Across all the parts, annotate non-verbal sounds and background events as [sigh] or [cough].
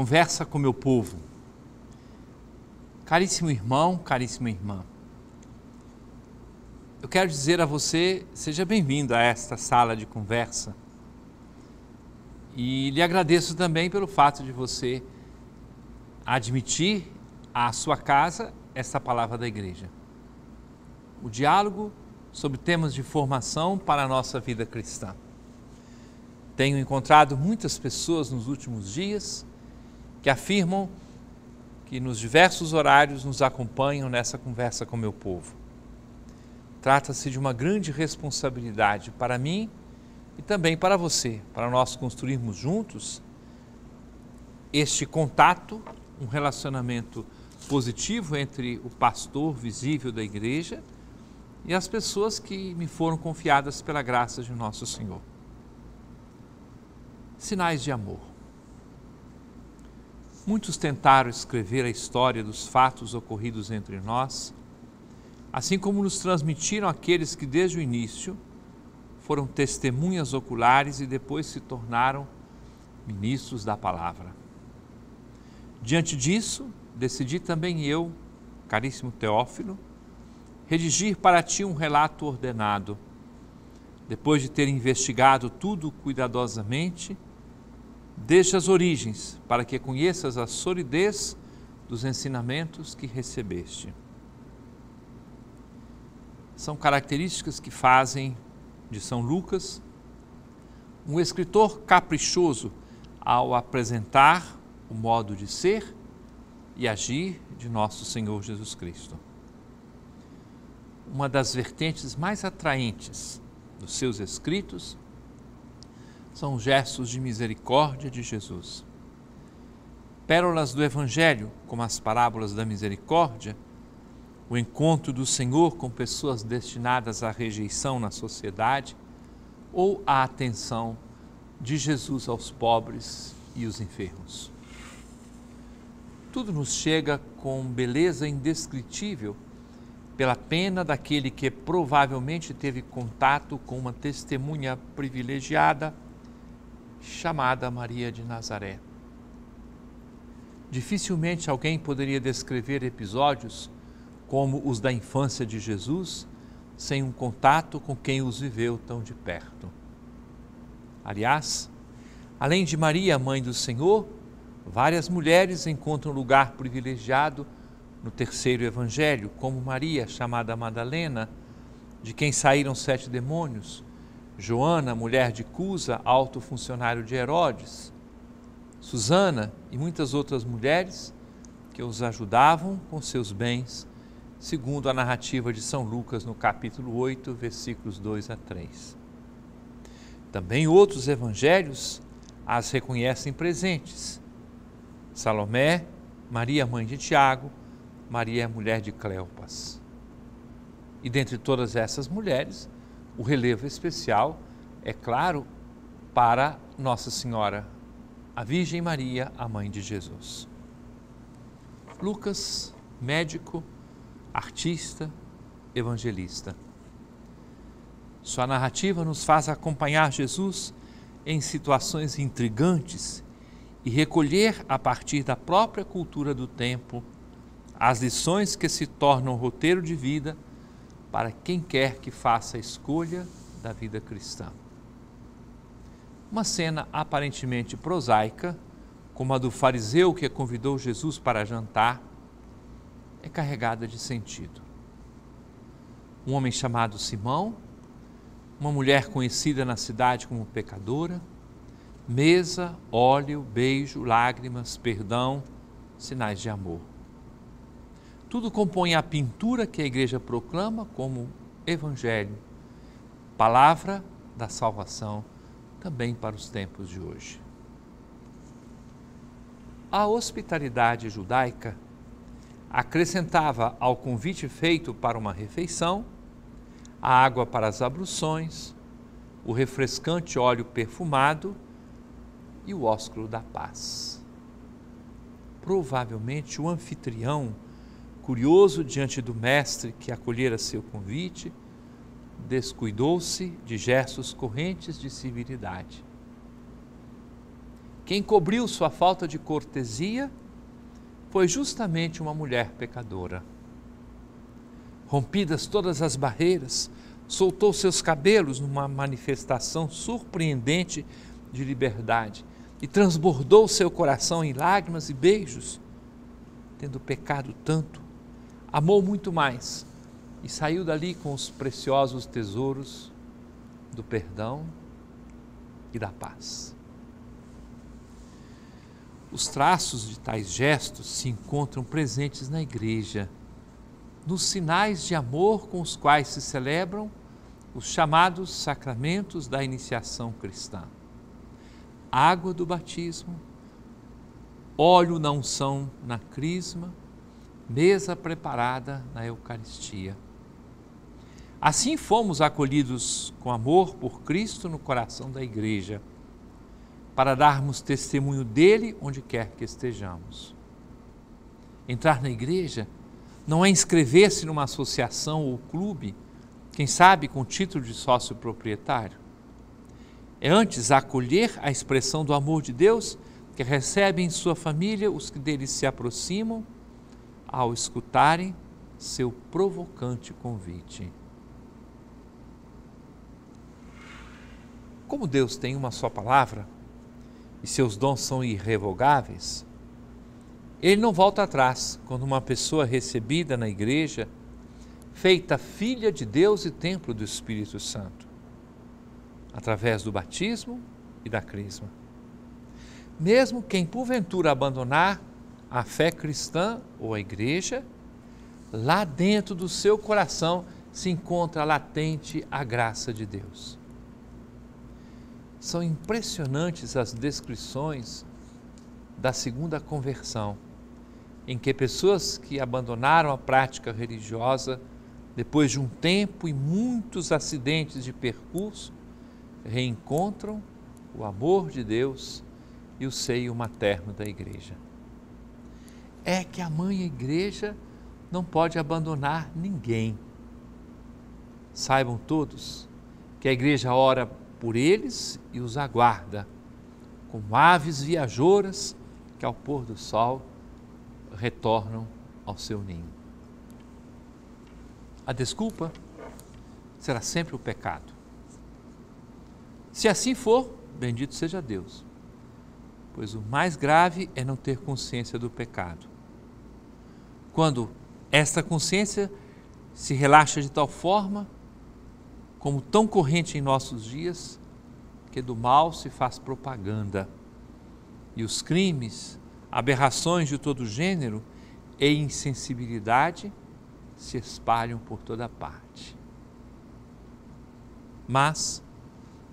Conversa com meu povo. Caríssimo irmão, caríssima irmã, eu quero dizer a você, seja bem-vindo a esta sala de conversa. E lhe agradeço também pelo fato de você admitir à sua casa esta palavra da igreja. O diálogo sobre temas de formação para a nossa vida cristã. Tenho encontrado muitas pessoas nos últimos dias que afirmam que nos diversos horários nos acompanham nessa conversa com meu povo. Trata-se de uma grande responsabilidade para mim e também para você, para nós construirmos juntos este contato, um relacionamento positivo entre o pastor visível da igreja e as pessoas que me foram confiadas pela graça de nosso Senhor. Sinais de amor. Muitos tentaram escrever a história dos fatos ocorridos entre nós, assim como nos transmitiram aqueles que desde o início foram testemunhas oculares e depois se tornaram ministros da palavra. Diante disso, decidi também eu, caríssimo Teófilo, redigir para ti um relato ordenado. Depois de ter investigado tudo cuidadosamente, desde as origens, para que conheças a solidez dos ensinamentos que recebeste. São características que fazem de São Lucas um escritor caprichoso ao apresentar o modo de ser e agir de nosso Senhor Jesus Cristo. Uma das vertentes mais atraentes dos seus escritos são gestos de misericórdia de Jesus. Pérolas do Evangelho, como as parábolas da misericórdia, o encontro do Senhor com pessoas destinadas à rejeição na sociedade, ou a atenção de Jesus aos pobres e os enfermos. Tudo nos chega com beleza indescritível pela pena daquele que provavelmente teve contato com uma testemunha privilegiada chamada Maria de Nazaré. Dificilmente alguém poderia descrever episódios como os da infância de Jesus sem um contato com quem os viveu tão de perto. Aliás, além de Maria, mãe do Senhor, várias mulheres encontram lugar privilegiado no terceiro evangelho, como Maria, chamada Madalena, de quem saíram sete demônios, Joana, mulher de Cusa, alto funcionário de Herodes, Susana e muitas outras mulheres que os ajudavam com seus bens, segundo a narrativa de São Lucas no capítulo 8, versículos 2 a 3. Também outros evangelhos as reconhecem presentes. Salomé, Maria, mãe de Tiago, Maria, mulher de Cleopas. E dentre todas essas mulheres, o relevo especial, é claro, para Nossa Senhora, a Virgem Maria, a mãe de Jesus. Lucas, médico, artista, evangelista. Sua narrativa nos faz acompanhar Jesus em situações intrigantes e recolher a partir da própria cultura do tempo as lições que se tornam roteiro de vida para quem quer que faça a escolha da vida cristã. Uma cena aparentemente prosaica, como a do fariseu que convidou Jesus para jantar, é carregada de sentido. Um homem chamado Simão, uma mulher conhecida na cidade como pecadora, mesa, óleo, beijo, lágrimas, perdão, sinais de amor. Tudo compõe a pintura que a igreja proclama como evangelho, palavra da salvação também para os tempos de hoje. A hospitalidade judaica acrescentava ao convite feito para uma refeição a água para as abluções, o refrescante óleo perfumado e o ósculo da paz. Provavelmente o anfitrião curioso diante do mestre que acolhera seu convite, descuidou-se de gestos correntes de civilidade. quem cobriu sua falta de cortesia foi justamente uma mulher pecadora. Rompidas todas as barreiras, soltou seus cabelos numa manifestação surpreendente de liberdade e transbordou seu coração em lágrimas e beijos. Tendo pecado tanto, amou muito mais e saiu dali com os preciosos tesouros do perdão e da paz. Os traços de tais gestos se encontram presentes na igreja, nos sinais de amor com os quais se celebram os chamados sacramentos da iniciação cristã. Água do batismo, óleo na unção na crisma, mesa preparada na Eucaristia. Assim fomos acolhidos com amor por Cristo no coração da Igreja, para darmos testemunho dele onde quer que estejamos. Entrar na igreja não é inscrever-se numa associação ou clube, quem sabe com título de sócio proprietário. É antes acolher a expressão do amor de Deus que recebe em sua família os que dele se aproximam ao escutarem seu provocante convite. Como Deus tem uma só palavra e seus dons são irrevogáveis, ele não volta atrás quando uma pessoa recebida na igreja, feita filha de Deus e templo do Espírito Santo, através do batismo e da crisma. Mesmo quem porventura abandonar a fé cristã ou a igreja, lá dentro do seu coração se encontra latente a graça de Deus. São impressionantes as descrições da segunda conversão, em que pessoas que abandonaram a prática religiosa, depois de um tempo e muitos acidentes de percurso, reencontram o amor de Deus e o seio materno da igreja. É que a mãe igreja não pode abandonar ninguém. Saibam todos que a igreja ora por eles e os aguarda, como aves viajoras que ao pôr do sol retornam ao seu ninho. A desculpa será sempre o pecado. Se assim for, bendito seja Deus, pois o mais grave é não ter consciência do pecado. Quando esta consciência se relaxa de tal forma como tão corrente em nossos dias, que do mal se faz propaganda. E os crimes, aberrações de todo gênero e insensibilidade se espalham por toda parte. Mas,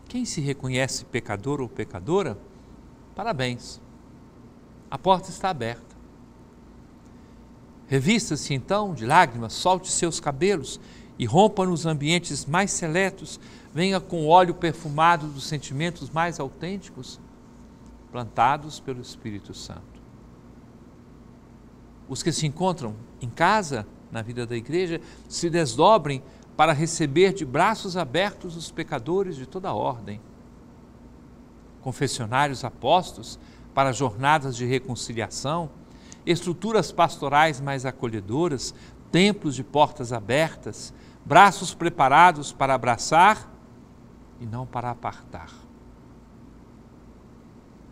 quem se reconhece pecador ou pecadora, parabéns, a porta está aberta. Revista-se então de lágrimas, solte seus cabelos e rompa nos ambientes mais seletos, venha com óleo perfumado dos sentimentos mais autênticos, plantados pelo Espírito Santo. Os que se encontram em casa, na vida da igreja, se desdobrem para receber de braços abertos os pecadores de toda ordem. Confessionários apostos para jornadas de reconciliação, estruturas pastorais mais acolhedoras, templos de portas abertas, braços preparados para abraçar e não para apartar.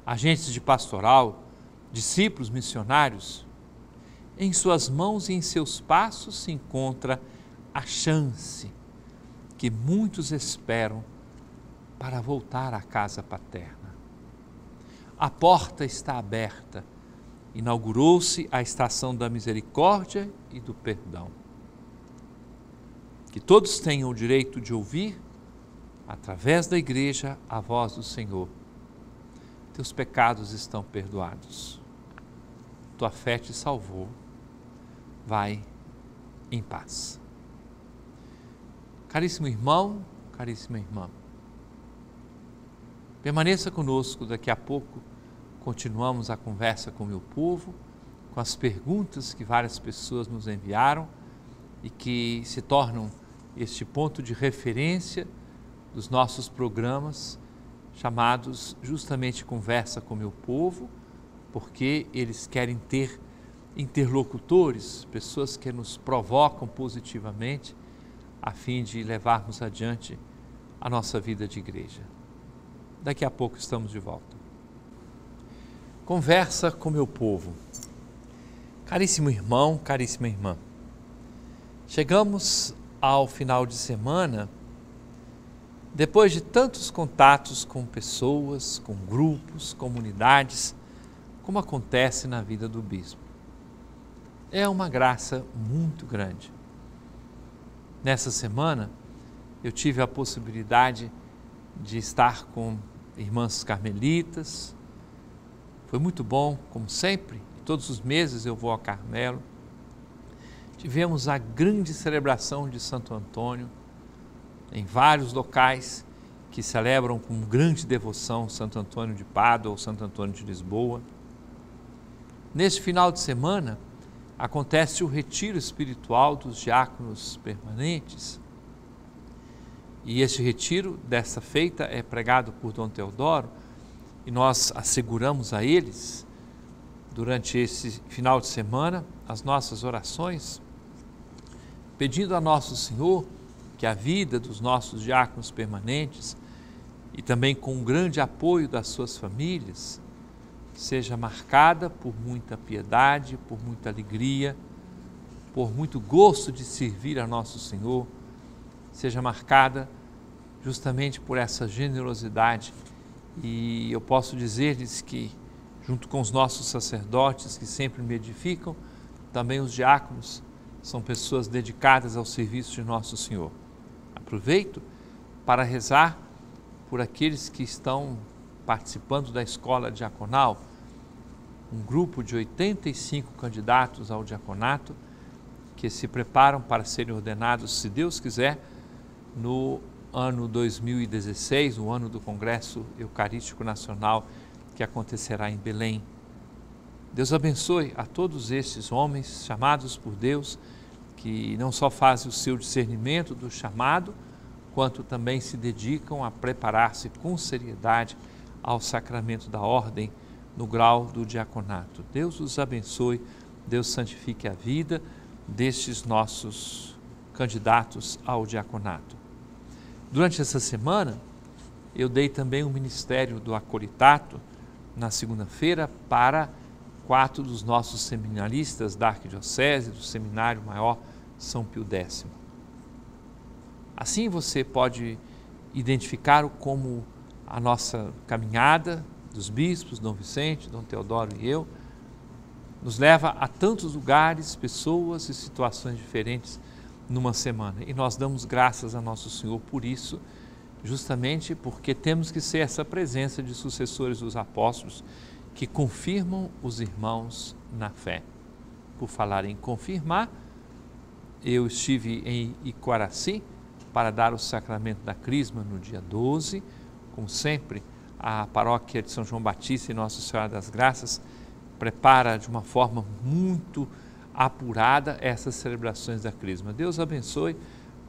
Agentes de pastoral, discípulos missionários, em suas mãos e em seus passos se encontra a chance que muitos esperam para voltar à casa paterna. A porta está aberta. Inaugurou-se a estação da misericórdia e do perdão que todos tenham o direito de ouvir, através da igreja, a voz do Senhor. Teus pecados estão perdoados. Tua fé te salvou. Vai em paz. Caríssimo irmão, caríssima irmã, permaneça conosco, daqui a pouco continuamos a conversa com o meu povo, com as perguntas que várias pessoas nos enviaram e que se tornam este ponto de referência dos nossos programas, chamados justamente conversa com meu povo, porque eles querem ter interlocutores, pessoas que nos provocam positivamente, a fim de levarmos adiante a nossa vida de igreja. Daqui a pouco estamos de volta. Conversa com meu povo. Caríssimo irmão, caríssima irmã, chegamos ao final de semana depois de tantos contatos com pessoas, com grupos, comunidades, como acontece na vida do bispo. É uma graça muito grande. Nessa semana, eu tive a possibilidade de estar com irmãs carmelitas. Foi muito bom, como sempre. Todos os meses eu vou a Carmelo. Tivemos a grande celebração de Santo Antônio em vários locais que celebram com grande devoção Santo Antônio de Pádua ou Santo Antônio de Lisboa. Neste final de semana acontece o retiro espiritual dos diáconos permanentes. E este retiro dessa feita é pregado por Dom Teodoro e nós asseguramos a eles durante esse final de semana as nossas orações, pedindo a Nosso Senhor que a vida dos nossos diáconos permanentes e também com o grande apoio das suas famílias seja marcada por muita piedade, por muita alegria, por muito gosto de servir a nosso Senhor, seja marcada justamente por essa generosidade. E eu posso dizer-lhes que, junto com os nossos sacerdotes que sempre me edificam, também os diáconos são pessoas dedicadas ao serviço de nosso Senhor. Aproveito para rezar por aqueles que estão participando da escola diaconal, um grupo de 85 candidatos ao diaconato que se preparam para serem ordenados, se Deus quiser, no ano 2016, o ano do Congresso Eucarístico Nacional que acontecerá em Belém. Deus abençoe a todos estes homens chamados por Deus que não só fazem o seu discernimento do chamado, quanto também se dedicam a preparar-se com seriedade ao sacramento da ordem no grau do diaconato. Deus os abençoe, Deus santifique a vida destes nossos candidatos ao diaconato. Durante essa semana, eu dei também o ministério do acolitato na segunda-feira para quatro dos nossos seminaristas da Arquidiocese, do Seminário Maior são Pio X. Assim você pode identificar como a nossa caminhada dos bispos, Dom Vicente, Dom Teodoro e eu, nos leva a tantos lugares, pessoas e situações diferentes numa semana. E nós damos graças a Nosso Senhor por isso, justamente porque temos que ser essa presença de sucessores dos apóstolos que confirmam os irmãos na fé. Por falar em confirmar, eu estive em Iquaraci para dar o sacramento da Crisma no dia 12. Como sempre, a paróquia de São João Batista e Nossa Senhora das Graças prepara de uma forma muito apurada essas celebrações da Crisma. Deus abençoe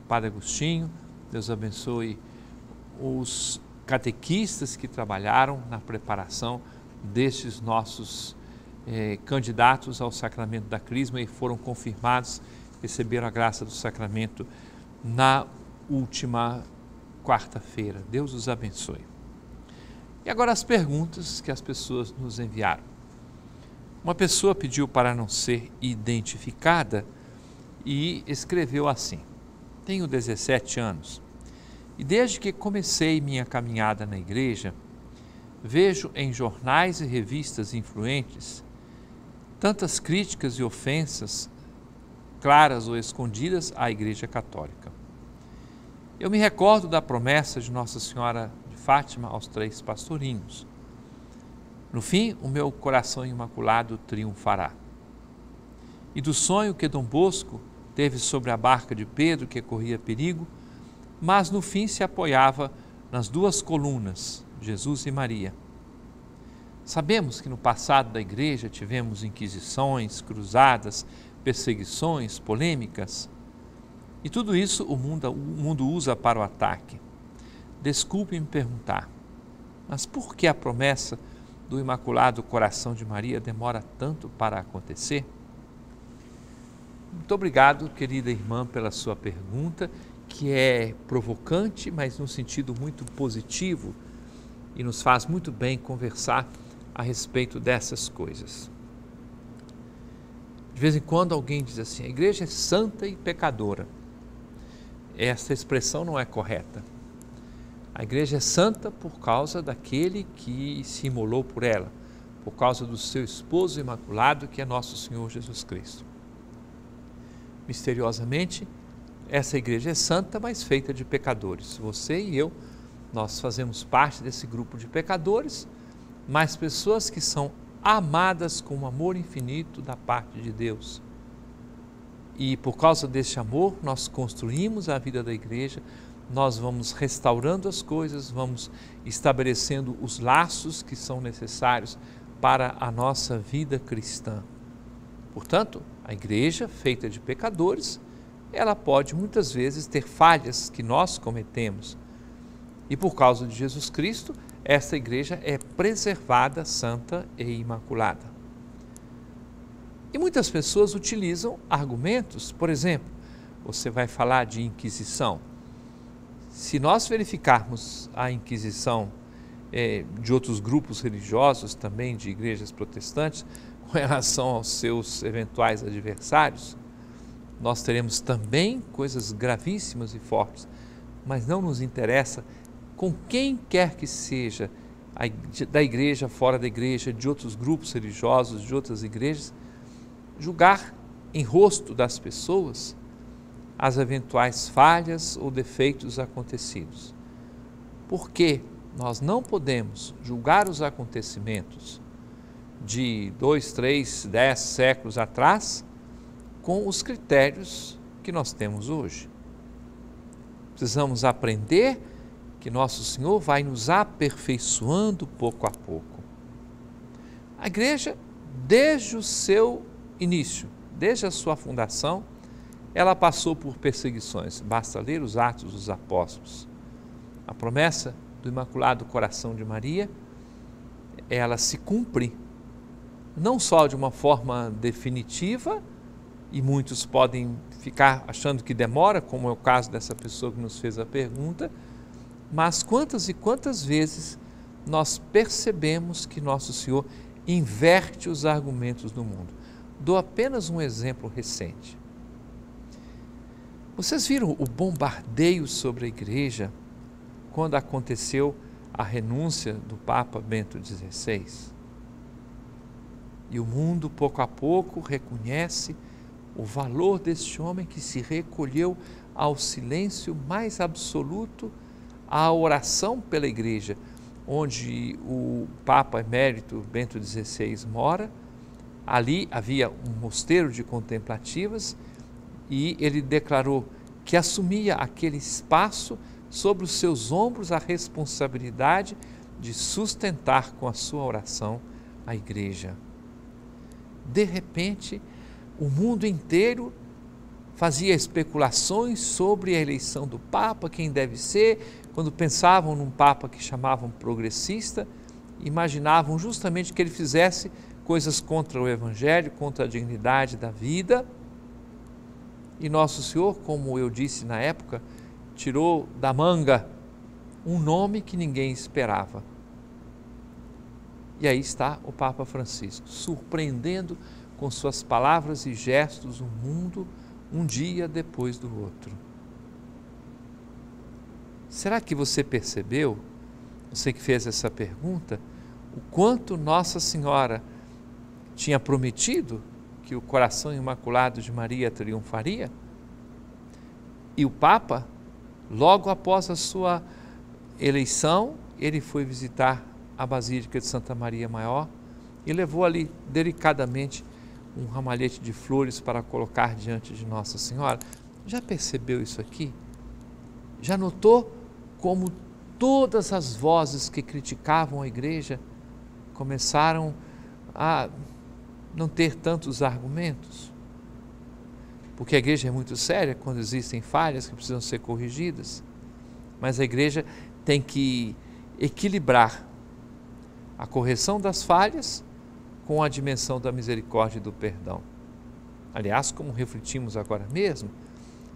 Padre Agostinho, Deus abençoe os catequistas que trabalharam na preparação destes nossos eh, candidatos ao sacramento da Crisma e foram confirmados receberam a graça do sacramento na última quarta-feira. Deus os abençoe. E agora as perguntas que as pessoas nos enviaram. Uma pessoa pediu para não ser identificada e escreveu assim: Tenho 17 anos e desde que comecei minha caminhada na igreja, vejo em jornais e revistas influentes tantas críticas e ofensas claras ou escondidas à Igreja Católica. Eu me recordo da promessa de Nossa Senhora de Fátima aos três pastorinhos. No fim, o meu coração imaculado triunfará. E do sonho que Dom Bosco teve sobre a barca de Pedro que corria perigo, mas no fim se apoiava nas duas colunas, Jesus e Maria. Sabemos que no passado da igreja tivemos inquisições, cruzadas, perseguições, polêmicas. E tudo isso o mundo, o mundo usa para o ataque. Desculpe-me perguntar: Mas por que a promessa do Imaculado Coração de Maria demora tanto para acontecer? Muito obrigado, querida irmã, pela sua pergunta, que é provocante, mas num sentido muito positivo e nos faz muito bem conversar a respeito dessas coisas. De vez em quando alguém diz assim: a igreja é santa e pecadora. Essa expressão não é correta. A igreja é santa por causa daquele que se imolou por ela, por causa do seu esposo imaculado, que é nosso Senhor Jesus Cristo. Misteriosamente, essa igreja é santa, mas feita de pecadores. Você e eu, nós fazemos parte desse grupo de pecadores, mas pessoas que são amadas com um amor infinito da parte de Deus. E por causa deste amor, nós construímos a vida da igreja, nós vamos restaurando as coisas, vamos estabelecendo os laços que são necessários para a nossa vida cristã. Portanto, a igreja, feita de pecadores, ela pode muitas vezes ter falhas que nós cometemos. E por causa de Jesus Cristo, esta igreja é preservada, santa e imaculada. E muitas pessoas utilizam argumentos, por exemplo, você vai falar de Inquisição. Se nós verificarmos a Inquisição é, de outros grupos religiosos, também de igrejas protestantes, [laughs] com relação aos seus eventuais adversários, nós teremos também coisas gravíssimas e fortes, mas não nos interessa com quem quer que seja, da igreja, fora da igreja, de outros grupos religiosos, de outras igrejas, julgar em rosto das pessoas as eventuais falhas ou defeitos acontecidos. Porque nós não podemos julgar os acontecimentos de dois, três, dez séculos atrás com os critérios que nós temos hoje. Precisamos aprender que nosso Senhor vai nos aperfeiçoando pouco a pouco. A igreja, desde o seu início, desde a sua fundação, ela passou por perseguições. Basta ler os Atos dos Apóstolos. A promessa do Imaculado Coração de Maria, ela se cumpre não só de uma forma definitiva, e muitos podem ficar achando que demora, como é o caso dessa pessoa que nos fez a pergunta, mas quantas e quantas vezes nós percebemos que nosso Senhor inverte os argumentos do mundo. Dou apenas um exemplo recente. Vocês viram o bombardeio sobre a igreja quando aconteceu a renúncia do Papa Bento XVI? E o mundo, pouco a pouco, reconhece o valor deste homem que se recolheu ao silêncio mais absoluto, à oração pela igreja, onde o Papa Emérito Bento XVI mora. Ali havia um mosteiro de contemplativas e ele declarou que assumia aquele espaço sobre os seus ombros a responsabilidade de sustentar com a sua oração a igreja. De repente, o mundo inteiro fazia especulações sobre a eleição do Papa, quem deve ser. Quando pensavam num Papa que chamavam progressista, imaginavam justamente que ele fizesse coisas contra o Evangelho, contra a dignidade da vida. E Nosso Senhor, como eu disse na época, tirou da manga um nome que ninguém esperava. E aí está o Papa Francisco, surpreendendo com suas palavras e gestos o mundo um dia depois do outro. Será que você percebeu, você que fez essa pergunta, o quanto Nossa Senhora tinha prometido que o coração imaculado de Maria triunfaria? E o Papa, logo após a sua eleição, ele foi visitar a Basílica de Santa Maria Maior e levou ali delicadamente um ramalhete de flores para colocar diante de Nossa Senhora. Já percebeu isso aqui? Já notou como todas as vozes que criticavam a igreja começaram a não ter tantos argumentos? Porque a igreja é muito séria quando existem falhas que precisam ser corrigidas, mas a igreja tem que equilibrar a correção das falhas com a dimensão da misericórdia e do perdão. Aliás, como refletimos agora mesmo,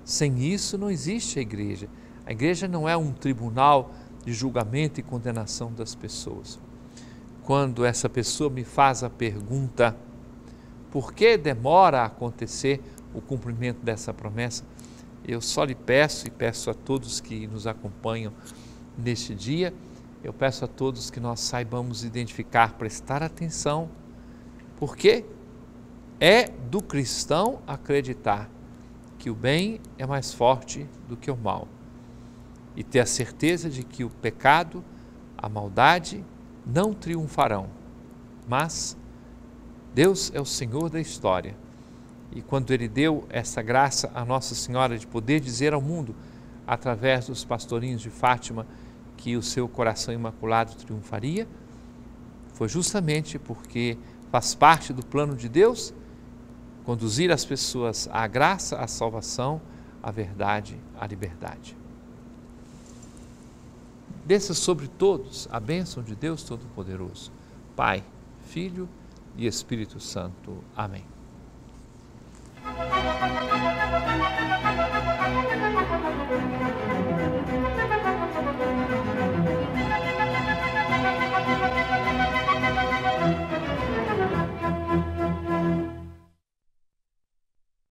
sem isso não existe a igreja. A igreja não é um tribunal de julgamento e condenação das pessoas. Quando essa pessoa me faz a pergunta, por que demora a acontecer o cumprimento dessa promessa? Eu só lhe peço e peço a todos que nos acompanham neste dia, eu peço a todos que nós saibamos identificar, prestar atenção, porque é do cristão acreditar que o bem é mais forte do que o mal e ter a certeza de que o pecado, a maldade não triunfarão, mas Deus é o Senhor da história. E quando Ele deu essa graça a Nossa Senhora de poder dizer ao mundo, através dos pastorinhos de Fátima, que o seu coração imaculado triunfaria, foi justamente porque faz parte do plano de Deus conduzir as pessoas à graça, à salvação, à verdade, à liberdade. Desça sobre todos a bênção de Deus Todo-Poderoso, Pai, Filho e Espírito Santo. Amém.